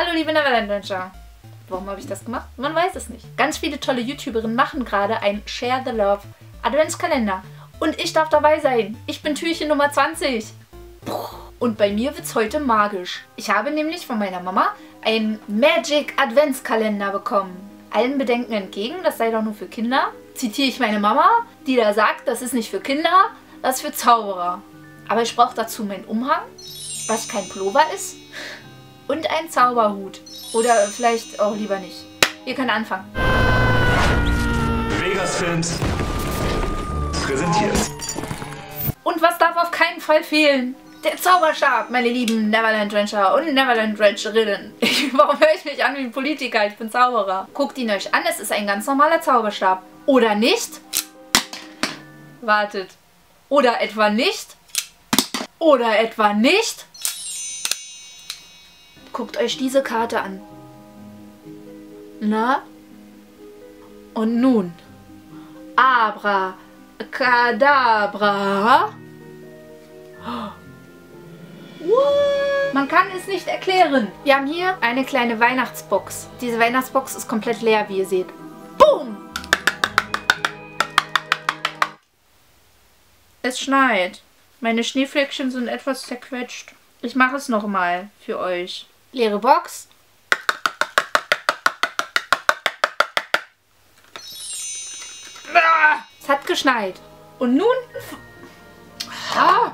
Hallo liebe Neverland Ranger. Warum habe ich das gemacht? Man weiß es nicht. Ganz viele tolle YouTuberinnen machen gerade ein Share the Love Adventskalender. Und ich darf dabei sein. Ich bin Türchen Nummer 20. Und bei mir wird es heute magisch. Ich habe nämlich von meiner Mama einen Magic Adventskalender bekommen. Allen Bedenken entgegen, das sei doch nur für Kinder, zitiere ich meine Mama, die da sagt, das ist nicht für Kinder, das ist für Zauberer. Aber ich brauche dazu meinen Umhang, was kein Pullover ist, und einen Zauberhut. Oder vielleicht auch lieber nicht. Ihr könnt anfangen. Vegas Films präsentiert. Und was darf auf keinen Fall fehlen? Der Zauberstab, meine lieben Neverland Rancher und Neverland Rancherinnen. Warum höre ich mich an wie ein Politiker? Ich bin Zauberer. Guckt ihn euch an, es ist ein ganz normaler Zauberstab. Oder nicht? Wartet. Oder etwa nicht? Oder etwa nicht? Guckt euch diese Karte an. Na? Und nun? Abra, Kadabra. Man kann es nicht erklären. Wir haben hier eine kleine Weihnachtsbox. Diese Weihnachtsbox ist komplett leer, wie ihr seht. Boom! Es schneit. Meine Schneeflöckchen sind etwas zerquetscht. Ich mache es nochmal für euch. Leere Box. Es hat geschneit. Und nun... Ah,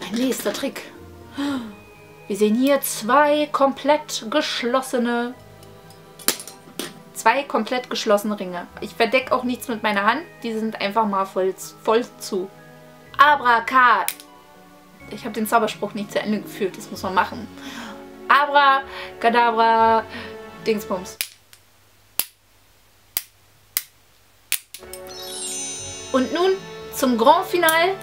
mein nächster Trick. Wir sehen hier zwei komplett geschlossene... Zwei komplett geschlossene Ringe. Ich verdecke auch nichts mit meiner Hand. Die sind einfach mal voll, voll zu. Abracad. Ich habe den Zauberspruch nicht zu Ende geführt. Das muss man machen. Abracadabra. Dingsbums. Und nun zum Grand Final.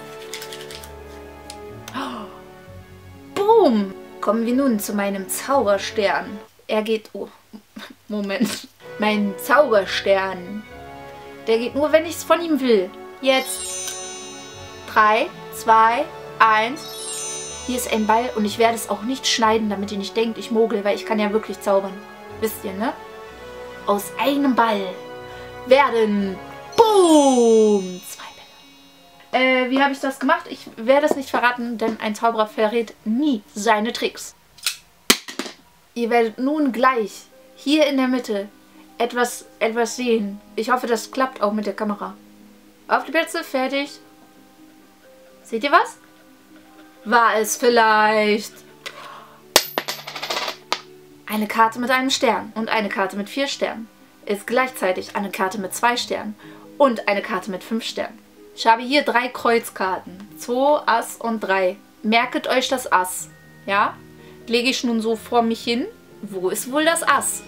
Boom! Kommen wir nun zu meinem Zauberstern. Er geht... Oh, Moment. Mein Zauberstern. Der geht nur, wenn ich es von ihm will. Jetzt. 3, 2, 1. Hier ist ein Ball und ich werde es auch nicht schneiden, damit ihr nicht denkt, ich mogel, weil ich kann ja wirklich zaubern. Wisst ihr, ne? Aus einem Ball werden... Boom! Zwei Bälle. Äh, wie habe ich das gemacht? Ich werde es nicht verraten, denn ein Zauberer verrät nie seine Tricks. Ihr werdet nun gleich hier in der Mitte etwas, etwas sehen. Ich hoffe, das klappt auch mit der Kamera. Auf die Plätze, fertig. Seht ihr was? War es vielleicht eine Karte mit einem Stern und eine Karte mit vier Sternen? Ist gleichzeitig eine Karte mit zwei Sternen und eine Karte mit fünf Sternen. Ich habe hier drei Kreuzkarten. 2, Ass und 3. Merket euch das Ass. Ja? Lege ich nun so vor mich hin. Wo ist wohl das Ass?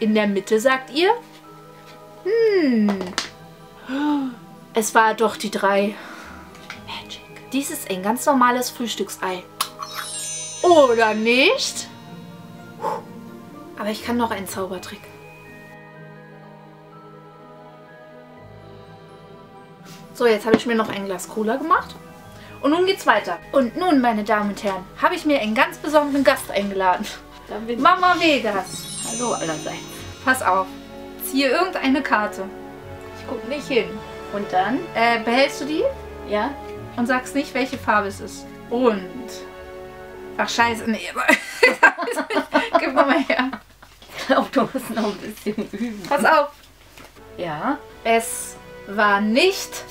In der Mitte, sagt ihr? Hm. Es war doch die 3. Dies ist ein ganz normales Frühstücksei. Oder nicht? Aber ich kann noch einen Zaubertrick. So, jetzt habe ich mir noch ein Glas Cola gemacht. Und nun geht's weiter. Und nun, meine Damen und Herren, habe ich mir einen ganz besonderen Gast eingeladen. Mama Vegas. Hallo allerseits. Pass auf. Ziehe irgendeine Karte. Ich gucke nicht hin. Und dann äh, behältst du die Ja? Und sagst nicht, welche Farbe es ist. Und. Ach, scheiße, nee. Gib mal mal her. Ich glaube, du musst noch ein bisschen üben. Pass auf. Ja? Es war nicht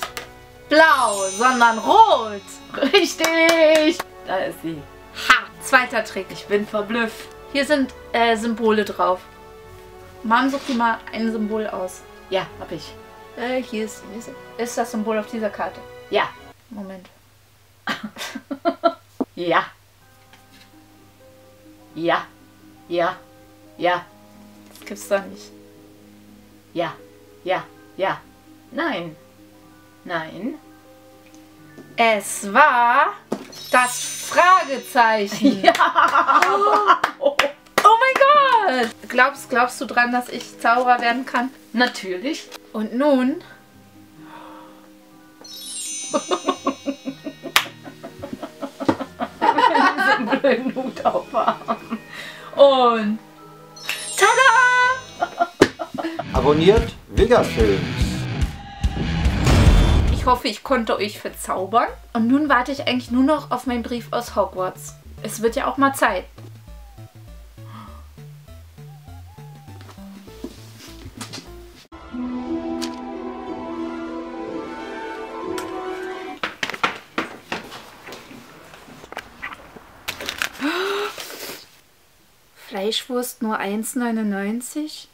blau, sondern rot. Richtig! Da ist sie. Ha! Zweiter Trick. Ich bin verblüfft. Hier sind äh, Symbole drauf. Mom, such dir mal ein Symbol aus. Ja, hab ich. Äh, hier ist, hier ist, ist das Symbol auf dieser Karte. Ja. Moment. Ja. Ja. Ja. Ja. Das gibt's doch nicht. Ja. Ja. Ja. Nein. Nein. Es war das Fragezeichen. Ja. Oh mein Gott! Glaubst, glaubst du dran, dass ich Zauberer werden kann? Natürlich. Und nun den Hut aufhaben. Und tada! Abonniert Vegasfilms. Ich hoffe, ich konnte euch verzaubern. Und nun warte ich eigentlich nur noch auf meinen Brief aus Hogwarts. Es wird ja auch mal Zeit. Fleischwurst nur 1,99?